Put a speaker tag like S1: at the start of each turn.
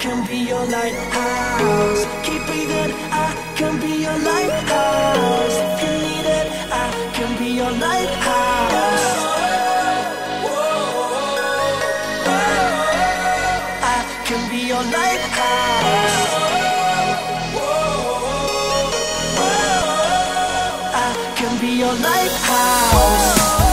S1: Can be your lighthouse. Keep breathing, I can be your lighthouse. If you need it, I can be your lighthouse. I can be your lighthouse. I can be your lighthouse.